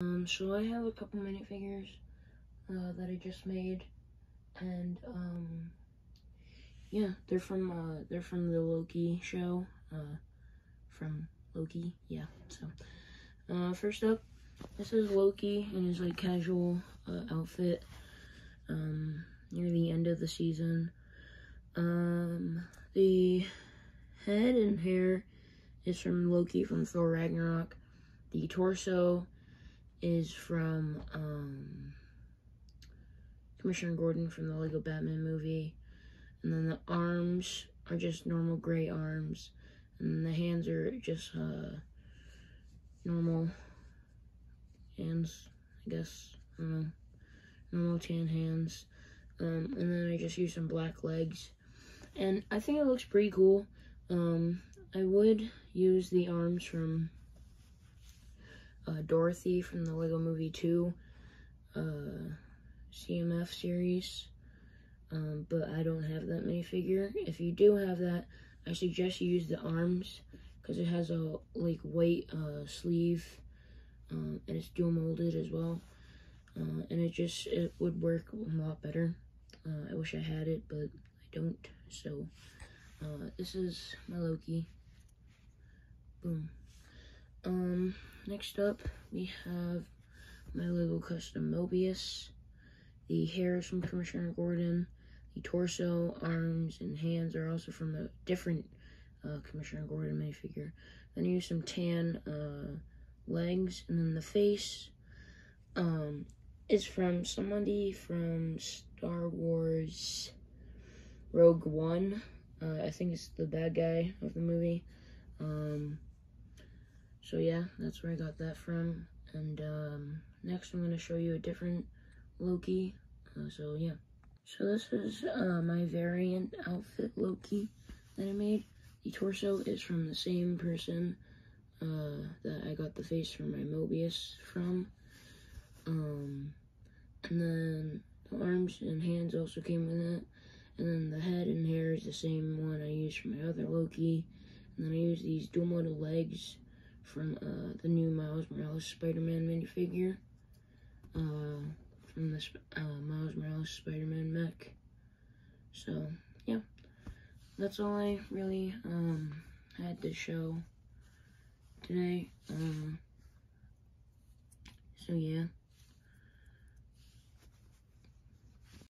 Um, so I have a couple minifigures uh, that I just made, and um, yeah, they're from uh, they're from the Loki show, uh, from Loki, yeah. So uh, first up, this is Loki in his like casual uh, outfit, um, near the end of the season. Um, the head and hair is from Loki from Thor Ragnarok. The torso is from um, Commissioner Gordon from the Lego Batman movie. And then the arms are just normal gray arms. And the hands are just uh, normal hands, I guess. I don't know. Normal tan hands. Um, and then I just use some black legs. And I think it looks pretty cool. Um, I would use the arms from uh, Dorothy from the Lego Movie 2 uh, CMF series. Um, but I don't have that minifigure. If you do have that, I suggest you use the arms because it has a like white uh, sleeve um, and it's dual molded as well. Uh, and it just it would work a lot better. Uh, I wish I had it, but I don't. So uh, this is my Loki. Boom. Um, next up, we have my Lego Custom Mobius. The hair is from Commissioner Gordon. The torso, arms, and hands are also from a different uh, Commissioner Gordon minifigure. Then I use some tan uh, legs, and then the face um, is from somebody from Star Wars Rogue One. Uh, I think it's the bad guy of the movie. Um, so yeah, that's where I got that from. And um, next I'm going to show you a different Loki. Uh, so yeah. So this is uh, my variant outfit Loki that I made. The torso is from the same person uh, that I got the face from my Mobius from. Um, and then the arms and hands also came with it. And then the head and hair is the same one I used for my other Loki. And then I used these dual model legs from uh, the new Miles Morales Spider-Man minifigure. Uh, from the uh, Miles Morales Spider-Man mech. So, yeah. That's all I really um, had to show today. Um, so, yeah.